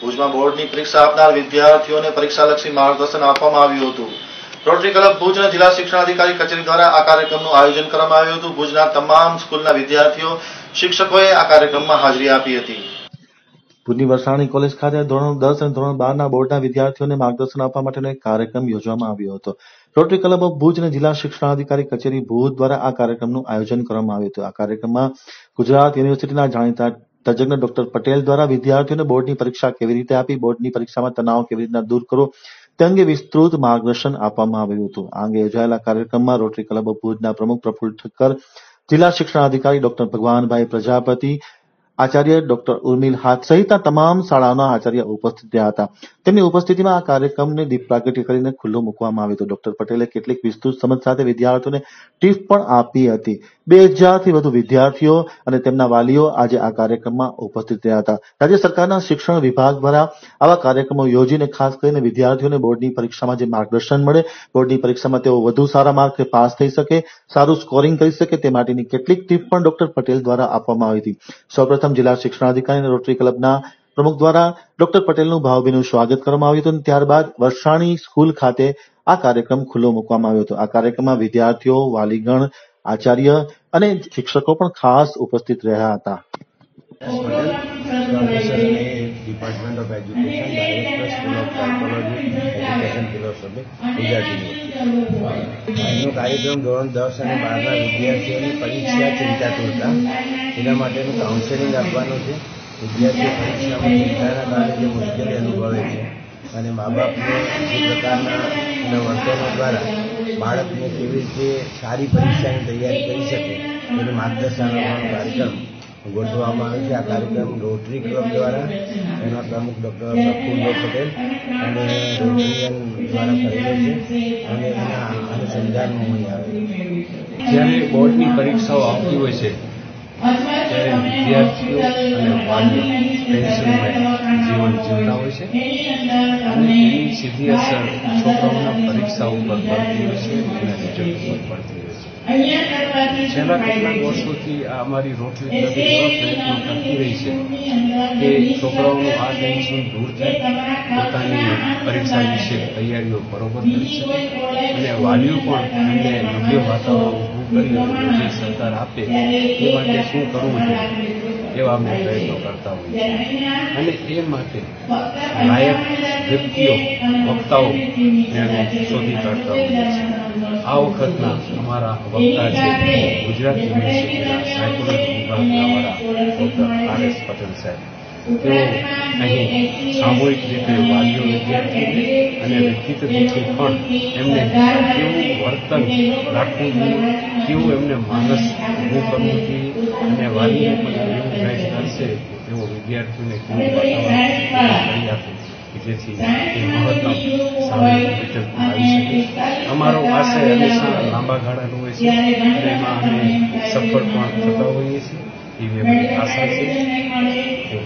ભુજમાં બોર્ડની પરીક્ષા આપનાર વિદ્યાર્થીઓને પરીક્ષાલક્ષી માર્ગદર્શન આપવામાં આવ્યું હતું. રોટરી ક્લબ ભુજ અને જિલ્લા શિક્ષણાધિકારી કચેરી દ્વારા આ કાર્યક્રમનું આયોજન કરવામાં આવ્યું હતું. ભુજના તમામ સ્કૂલના વિદ્યાર્થીઓ, શિક્ષકોએ આ કાર્યક્રમમાં હાજરી આપી હતી. ભુજની વરસાણી કોલેજ ખાતે ધોરણ દસ અને ધોરણ બારના બોર્ડના વિદ્યાર્થીઓને માર્ગદર્શન આપવા માટેનો એક કાર્યક્રમ યોજવામાં આવ્યો હતો. રોટરી ક્લબ ઓફ ભુજ અને જિલ્લા શિક્ષણાધિકારી કચેરી ભુજ દ્વારા આ કાર્યક્રમનું આયોજન કરવામાં આવ્યું હતું. આ કાર્યક્રમમાં ગુજરાત યુનિવર્સિટીના જાણીતા તજજ્ઞ ડોક્ટર પટેલ દ્વારા વિદ્યાર્થીઓને બોર્ડની પરીક્ષા કેવી રીતે આપી, બોર્ડની પરીક્ષામાં તણાવ કેવી રીતના દૂર કરવો, તે અંગે વિસ્તૃત માર્ગદર્શન આપવામાં આવ્યું હતું. આ અંગે યોજાયેલા કાર્યક્રમમાં રોટરી ક્લબ ભુજના પ્રમુખ પ્રફુલ્લ ઠક્કર, જિલ્લા શિક્ષણાધિકારી ડોક્ટર ભગવાનભાઈ પ્રજાપતિ, આચાર્ય ડોક્ટર ઉર્મિલ હાથ સહિતના તમામ શાળાના આચાર્ય ઉપસ્થિત રહ્યા હતા. તેમની ઉપસ્થિતિમાં આ કાર્યક્રમને દીપ પ્રાગટ્ય કરીને ખુલ્લો મૂકવામાં આવ્યો હતો. ડોક્ટર પટેલે કેટલીક વિસ્તૃત સમજ સાથે વિદ્યાર્થીઓને ટીપ પણ આપી હતી. બે હજારથી વધુ વિદ્યાર્થીઓ અને તેમના વાલીઓ આજે આ કાર્યક્રમમાં ઉપસ્થિત રહ્યા હતા. રાજ્ય સરકારના શિક્ષણ વિભાગ દ્વારા આવા કાર્યક્રમો યોજીને ખાસ કરીને વિદ્યાર્થીઓને બોર્ડની પરીક્ષામાં જે માર્ગદર્શન મળે, બોર્ડની પરીક્ષામાં તેઓ વધુ સારા માર્કે પાસ થઈ શકે, સારું સ્કોરિંગ કરી શકે તે માટેની કેટલીક ટીપ પણ ડોક્ટર પટેલ દ્વારા આપવામાં આવી હતી. સૌપ્રથમ જિલ્લા શિક્ષણાધિકારી અને રોટરી ક્લબના પ્રમુખ દ્વારા ડોક્ટર પટેલનું ભાવભીનું સ્વાગત કરવામાં આવ્યું હતું ત્યારબાદ વર્ષાણી સ્કૂલ ખાતે આ કાર્યક્રમ ખુલ્લો મૂકવામાં આવ્યો હતો. આ કાર્યક્રમમાં વિદ્યાર્થીઓ, વાલીગણ આચાર્ય અને શિક્ષકો પણ ખાસ ઉપસ્થિત રહ્યા હતા. Department of education education philosophy કાર્યક્રમ ધોરણ દસ અને બારના વિદ્યાર્થીઓની પરીક્ષા ચિંતા તૂરતા એના માટેનું કાઉન્સેલિંગ આપવાનું છે. વિદ્યાર્થીઓ પરીક્ષામાં ચિંતાના કારણે જે મુશ્કેલી અનુભવે છે. અને મા બાપને જે પ્રકારના વર્તનો દ્વારા બાળકને કેવી રીતે સારી પરીક્ષાની તૈયારી કરી શકે એનું માર્ગદર્શન આપવાનો કાર્યક્રમ ગોઠવવામાં આવે છે. આ કાર્યક્રમ રોટરી ક્લબ દ્વારા એના પ્રમુખ ડૉક્ટર પ્રફુલ્લ પટેલ અને રોટરીયન દ્વારા કરેલો છે અને એના અનુસંધાનમાં આવે જ્યારે બોર્ડની પરીક્ષાઓ આવતી હોય છે ત્યારે વિદ્યાર્થીઓ અને વાલીઓ ટેન્શનમય જીવન જીવતા હોય છે અને એની સીધી અસર છોકરાઓના પરીક્ષા ઉપર પડતી હોય છે રિઝલ્ટ ઉપર પડતી હોય છે. છેલ્લા કેટલાક વર્ષોથી આ અમારી રોટરી પ્રયત્નો કરતી રહી છે કે છોકરાઓનું આ ટેન્શન દૂર થાય પોતાની પરીક્ષા વિશે તૈયારીઓ બરોબર કરી શકે. અને વાલીઓ પણ એમને યોગ્ય વાતાવરણ કરી અને આપે, એ માટે શું કરવું જોઈએ? એવા અમે પ્રયત્નો કરતા હોઈએ અને એ માટે લાયક વ્યક્તિઓ, વક્તાઓ એને શોધી કાઢતા હોઈએ છીએ. આ વખતના અમારા વક્તા છે ગુજરાત યુનિવર્સિટીના સાયકોલોજી વિભાગના અમારા ડોક્ટર આર એસ પટેલ સાહેબ તેઓ અહીં સામૂહિક રીતે વાલીઓ વિદ્યાર્થીઓને અને વ્યક્તિગત રીતે પણ એમને કેવું વર્તન રાખવું જોઈએ કેવું એમને માનસ ઊભું કરવું જોઈએ અને વાલીઓ પણ એવું ગાઈડ કરશે કે વિદ્યાર્થીઓને કેવું કરી આપે કે જેથી એ મહત્તમ સારું વિકલ્પ આવી શકે. અમારો આશય હંમેશા લાંબા ગાળાનો હોય છે એમાં અમે સફળ પણ થતા હોઈએ છીએ. એવી અમારી આશા છે.